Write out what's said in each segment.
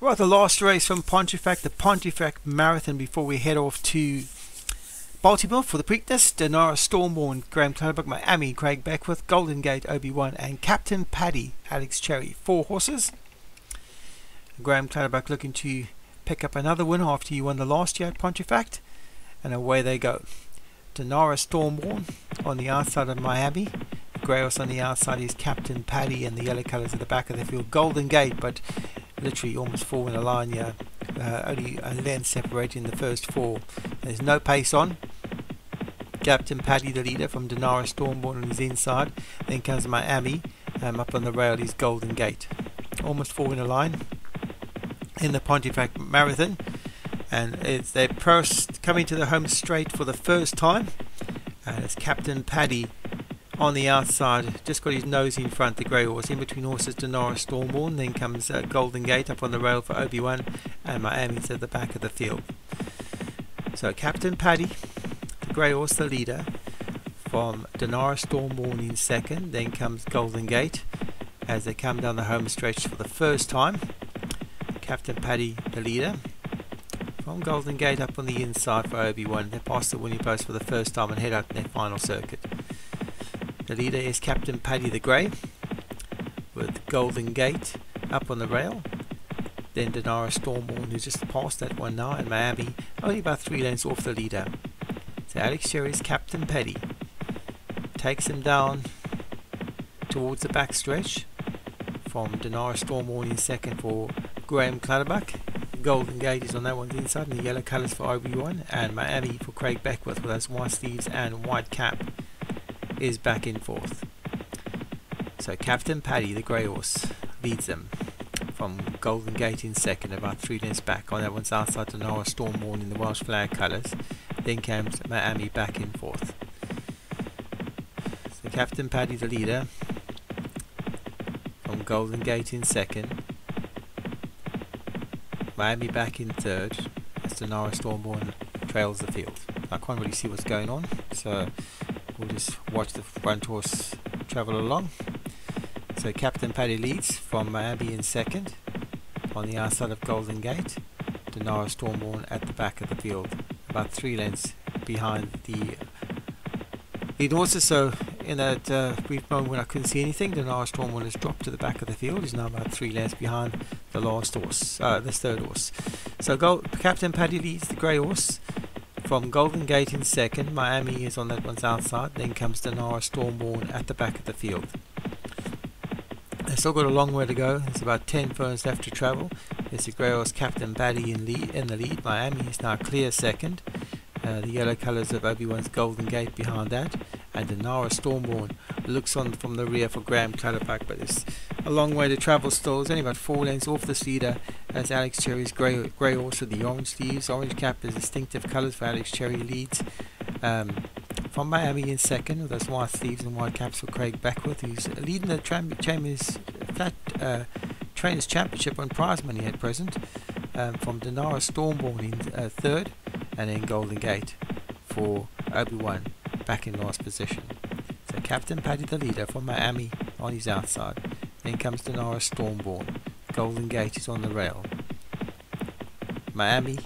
Right, the last race from Pontefract, the Pontefract Marathon before we head off to Baltimore for the Preakness, Denara Stormborn, Graham Clutterbuck, Miami, Craig Beckwith, Golden Gate, Obi-Wan, and Captain Paddy, Alex Cherry. Four horses. Graham Clutterbuck looking to pick up another win after he won the last year at Pontefract. And away they go. Denara Stormborn on the outside of Miami. Horse on the outside is Captain Paddy and the yellow colours at the back of the field. Golden Gate, but literally almost four in a line here. Uh, only a length separating the first four. There's no pace on. Captain Paddy, the leader from Denara Stormborn on his inside. Then comes Miami. Um, up on the rail is Golden Gate. Almost four in a line in the Pontefract Marathon. And it's they're coming to the home straight for the first time. And it's Captain Paddy on the outside, just got his nose in front, the grey horse. In between horses, Denara Stormborn. Then comes uh, Golden Gate up on the rail for Obi-Wan. And Miami's at the back of the field. So Captain Paddy, the grey horse, the leader. From Denara Stormborn in second. Then comes Golden Gate as they come down the home stretch for the first time. Captain Paddy, the leader. From Golden Gate up on the inside for Obi-Wan. They pass the winning post for the first time and head out in their final circuit. The leader is Captain Paddy the Grey with Golden Gate up on the rail. Then Denara Stormborn who's just passed that one now in Miami, only about three lengths off the leader. So Alex Cherry's Captain Paddy takes him down towards the backstretch from Denara Stormborn in second for Graham Clutterbuck. Golden Gate is on that one's inside and the yellow colours for Obi-Wan and Miami for Craig Beckwith with those white sleeves and white cap is back in fourth. So Captain Paddy, the grey horse, leads them from Golden Gate in second, about three lengths back. On that one's outside Denara Stormborn in the Welsh flag colours. Then comes Miami back in fourth. So Captain Paddy, the leader, from Golden Gate in second. Miami back in third as Denara Stormborn trails the field. I can't really see what's going on, so we'll just watch the front horse travel along. So Captain Paddy leads from Miami in second on the outside of Golden Gate. Denara Stormborn at the back of the field, about three lengths behind the lead horses. So in that uh, brief moment when I couldn't see anything, Denara Stormborn has dropped to the back of the field. He's now about three lengths behind the last horse, uh, the third horse. So Gold, Captain Paddy leads the grey horse from Golden Gate in second, Miami is on that one's outside, then comes Denara Stormborn at the back of the field. They've still got a long way to go, there's about 10 furlongs left to travel. There's the horse Captain Paddy in, lead, in the lead, Miami is now clear second. Uh, the yellow colours of Obi-Wan's Golden Gate behind that, and Denara Stormborn looks on from the rear for Graham Clutterbuck, but it's a long way to travel still. It's only about four lengths off the leader as Alex Cherry's grey, grey with the orange sleeves. Orange cap is distinctive colours for Alex Cherry leads. Um, from Miami in second with those white sleeves and white caps for Craig Beckwith, who's leading the Chambers Flat uh, Trainers Championship on prize money at present. Um, from Denara Stormborn in uh, third, and then Golden Gate for Obi-Wan back in last position. So Captain Paddy the leader from Miami on his outside. Then comes Denara Stormborn. Golden Gate is on the rail. Miami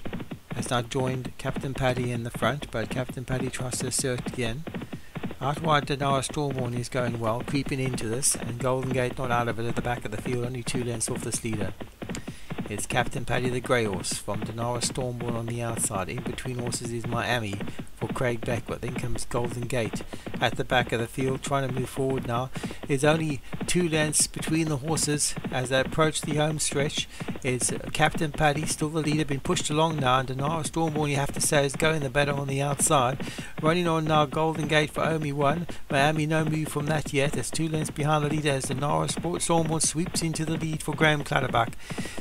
has now joined Captain Paddy in the front, but Captain Paddy tries to assert again. Out wide, Denara Stormborn is going well, creeping into this, and Golden Gate not out of it at the back of the field, only two lengths off this leader. It's Captain Paddy the Grey Horse from Denara Stormborn on the outside. In between horses is Miami Craig Beckwith. Then comes Golden Gate at the back of the field, trying to move forward now. There's only two lengths between the horses as they approach the home stretch. It's Captain Paddy, still the leader, been pushed along now. And Denara Stormborn, you have to say, is going the better on the outside. Running on now, Golden Gate for Obi-Wan. Miami no move from that yet. There's two lengths behind the leader as Denara Stormborn sweeps into the lead for Graham Clutterbuck.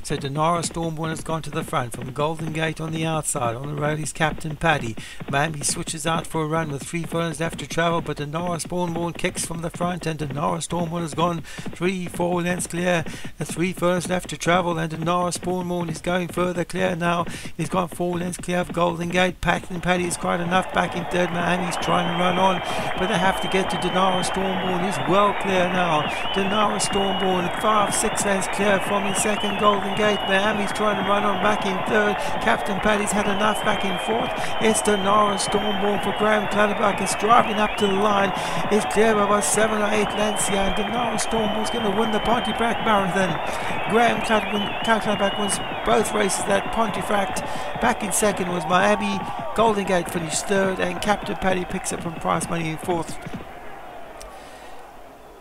So Denara Stormborn has gone to the front from Golden Gate on the outside. On the road is Captain Paddy. Miami switches out for a run with three furlongs left to travel, but the Denara Stormborn kicks from the front and the Denara Stormborn has gone three, four lengths clear. And three furlongs left to travel and the Denara Stormborn is going further clear now. He's gone four lengths clear of Golden Gate. Captain Paddy is quite enough back in third. Miami's trying to run on, but they have to get to Denara Stormborn. He's well clear now. Denara Stormborn, five, six lengths clear from in second. Golden Gate Gate. Miami's trying to run on back in third. Captain Paddy's had enough back in fourth. It's Denara Stormborn for Graham Clutterbuck. It's driving up to the line. It's clear by about seven or eight lengths here. And Denara Stormborn's going to win the Pontefract Marathon. Graham Clutterbuck wins both races at Pontefract. Back in second was Miami. Golden Gate finished third. And Captain Paddy picks up from prize money in fourth.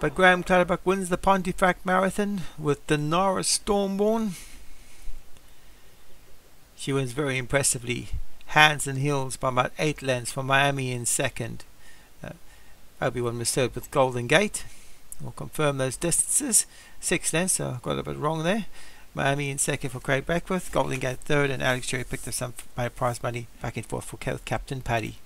But Graham Clutterbuck wins the Pontefract Marathon with Denara Stormborn. She wins very impressively, hands and heels by about 8 lengths for Miami in second. Uh, Obi-Wan was third with Golden Gate. We'll confirm those distances. 6 lengths, so I got a bit wrong there. Miami in second for Craig Beckwith, Golden Gate third, and Alex Cherry picked up some prize money back and forth for Captain Paddy.